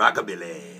Rockabilly.